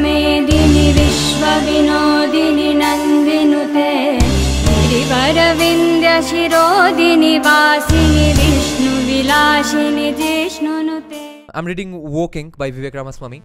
मेदिनि विश्वविनोदिनि नन्दिनुते गिरिवरविन्द्यशिरोदिनि वासिनि विष्णुविलासिनि जिष्णुनुते I'm reading Woking by Vivek Ramaswamy.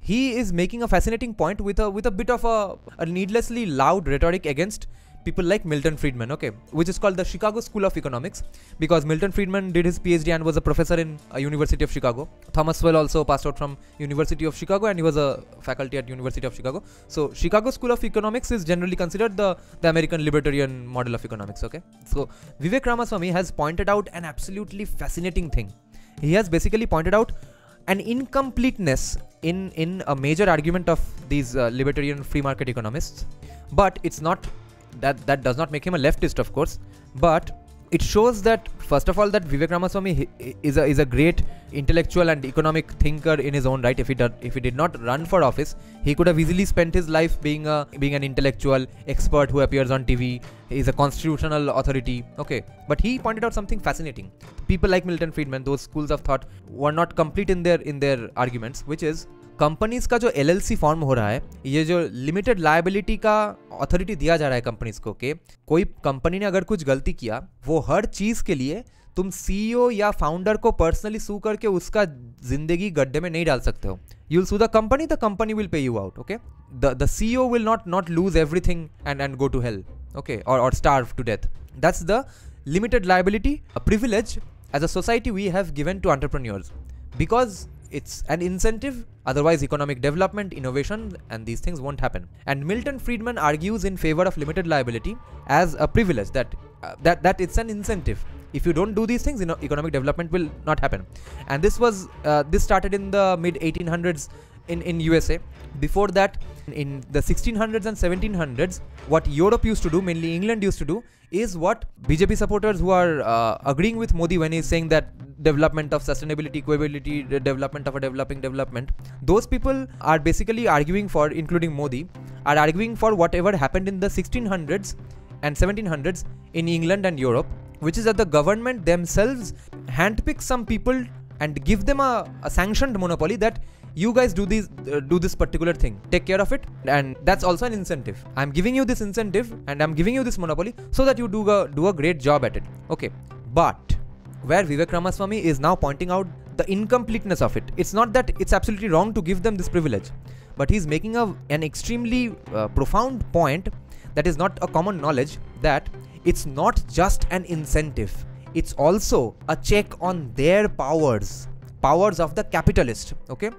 He is making a fascinating point with a with a bit of a, a needlessly loud rhetoric against people like Milton Friedman, okay, which is called the Chicago School of Economics, because Milton Friedman did his PhD and was a professor in a University of Chicago. Thomas Sowell also passed out from University of Chicago and he was a faculty at University of Chicago. So Chicago School of Economics is generally considered the, the American libertarian model of economics, okay. So Vivek Ramaswamy has pointed out an absolutely fascinating thing. He has basically pointed out an incompleteness in in a major argument of these uh, libertarian free market economists but it's not that that does not make him a leftist of course. But it shows that first of all that Vivek Ramaswamy is a is a great intellectual and economic thinker in his own right. If he did if he did not run for office he could have easily spent his life being a being an intellectual expert who appears on TV he is a constitutional authority. Okay. But he pointed out something fascinating. People like Milton Friedman those schools of thought were not complete in their in their arguments which is companies का जो LLC form हो रहा है, ये जो limited liability का authority दिया जा रहा है कंपनीज़ को के कोई कंपनी ने अगर कुछ गलती किया, वो हर चीज़ के लिए तुम सीईओ या फाउंडर को पर्सनली सू करके उसका ज़िंदगी गड्ढे में नहीं डाल सकते हो। You will sue the company the company will pay you out okay the CEO will not not lose everything and and go to hell okay और और starve to death that's the limited liability a privilege as a society we have given to entrepreneurs because it's an incentive otherwise economic development innovation and these things won't happen. And milton friedman argues in favor of limited liability as a privilege that uh, that that it's an incentive. If you don't do these things you know economic development will not happen. And this was uh, this started in the mid 1800s in in usa before that in the 1600s and 1700s what europe used to do mainly england used to do is what bjp supporters who are uh, agreeing with modi when he's saying that development of sustainability equability development of a developing development. Those people are basically arguing for including modi are arguing for whatever happened in the 1600s and 1700s in england and europe which is that the government themselves handpick some people and give them a, a sanctioned monopoly that you guys do these uh, do this particular thing. Take care of it. And that's also an incentive. I'm giving you this incentive and i'm giving you this monopoly so that you do a, do a great job at it. Okay. But where vivek ramaswamy is now pointing out the incompleteness of it. It's not that it's absolutely wrong to give them this privilege but he's making a, an extremely uh, profound point that is not a common knowledge that it's not just an incentive. It's also a check on their powers powers of the capitalist okay?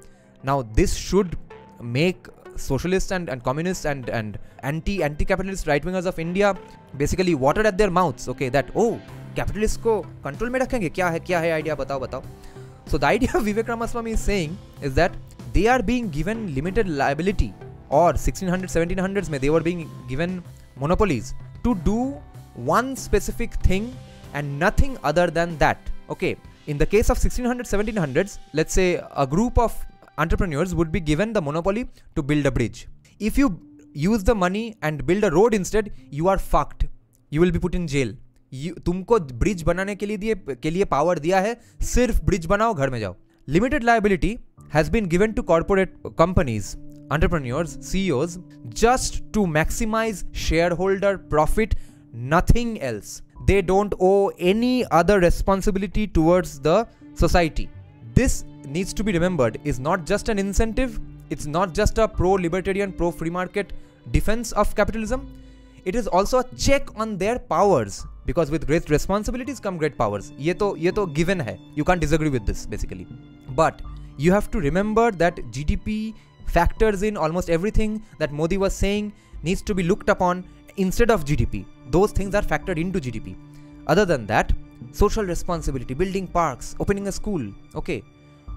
Now this should make socialists and, and communists and, and anti anti-capitalist right wingers of india basically water at their mouths okay? That oh capitalist को control में रखेंगे? क्या है क्या है idea बताओ बताओ। So the idea Vivek Ramaswamy saying is that they are being given limited liability और सिक्सटीन हंड्रेड सेवेंटीन हंड्रेड में they are being given monopolies to do one specific thing and nothing other than that okay in the case of sixteen hundred seventeen hundred let's a a group of entrepreneurs would be given the monopoly to build a bridge. If you use the money and build a road instead, you are fucked. You will be put in jail. तुमको bridge बनाने के लिए के लिए power दिया है, सिर्फ़ bridge बनाओ, घर में जाओ। Limited liability has been given to corporate companies entrepreneurs CEOs just to maximise shareholder profit nothing else they don't owe any other responsibility towards the society this needs to be remembered is not just an incentive it's not just a pro libertarian pro free market defence of capitalism it is also a check on their powers because with great responsibilities come great powers ये तो ये तो given है you can't disagree with this basically but you have to remember that GDP factors in almost everything that Modi was saying needs to be looked upon instead of GDP those things are factored into GDP other than that social responsibility building parks opening a school okay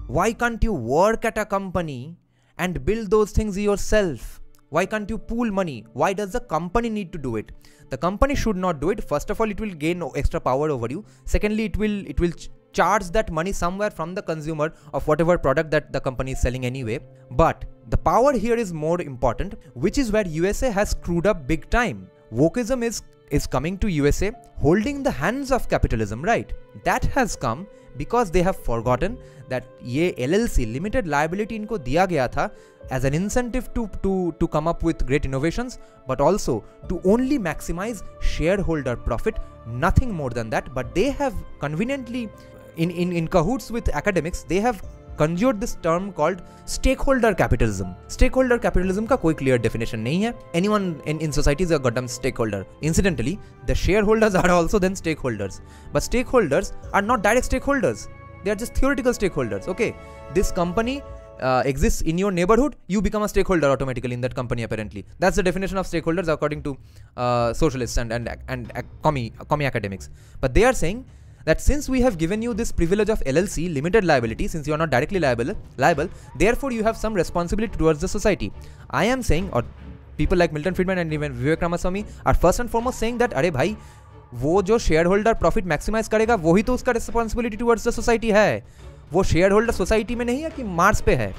why can't you work at a company and build those things yourself Why can't you pool money? Why does the company need to do it? The company should not do it. First of all it will gain no extra power over you. Secondly it will it will ch- charge that money somewhere from the consumer of whatever product that the company is selling anyway. But the power here is more important which is where usa has screwed up big time. Wokeism is is coming to usa holding the hands of capitalism right? That has come because they have forgotten that ये L L C limited liability इनको दिया गया था as an incentive to to to come up with great innovations but also to only maximise share holder profit nothing more than that but they have conveniently in in in cahoots with academics they have conjured this term called stakeholder capitalism stakeholder capitalism का कोई clear definition नहीं है anyone in in society is a goddamn stakeholder incidentally the shareholders are also then stakeholders but stakeholders are not direct stakeholders they are just theoretical stakeholders okay this company uh, exists in your neighborhood, you become a stakeholder automatically in that company. Apparently, that's the definition of stakeholders according to uh, socialists and and and, and commie, commie academics. But they are saying that since we have given you this privilege of LLC, limited liability, since you are not directly liable, liable, therefore you have some responsibility towards the society. I am saying, or people like Milton Friedman and even Vivek Ramaswamy are first and foremost saying that, अरे भाई वो जो share holder profit maximise करेगा वही तो उसका responsibility towards the society है वो शेयर होल्डर सोसाइटी में नहीं है कि मार्स पे है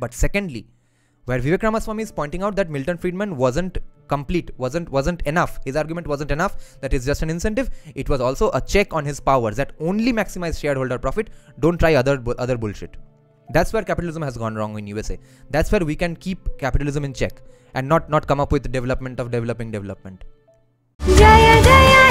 but secondly where Vivek Ramaswamy is pointing out that Milton Friedman wasn't complete wasn't wasn't enough. His argument wasn't enough. That is just an incentive. It was also a check on his powers that only maximize shareholder profit. Don't try other other bullshit. That's where capitalism has gone wrong in usa that's where we can keep capitalism in check and not not come up with the development of developing development. jaya jaya